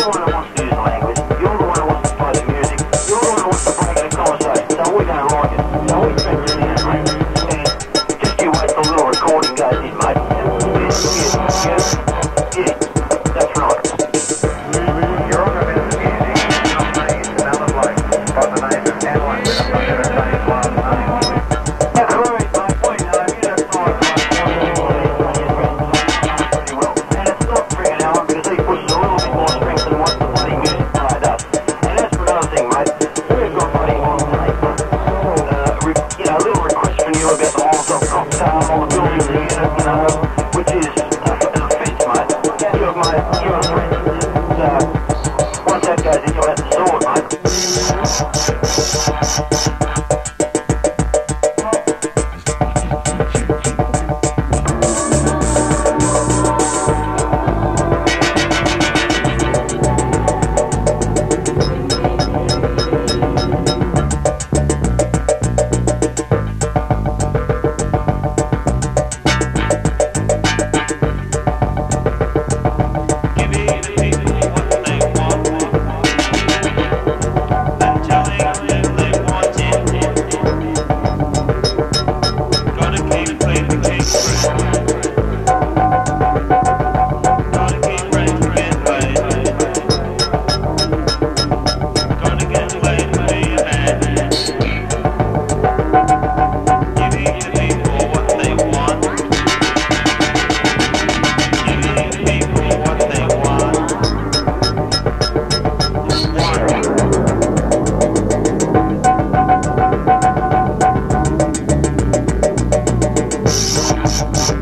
language. my struggle.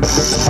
Bye.